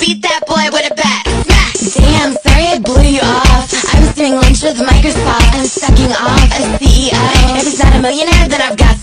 beat that boy with a bat. Damn, sorry I blew you off. I was doing lunch with Microsoft. I'm sucking off a CEO. If he's not a millionaire, then I've got